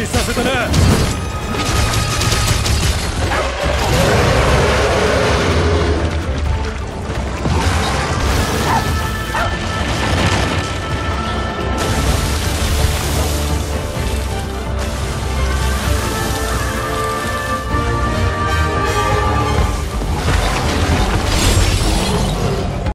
っさせたな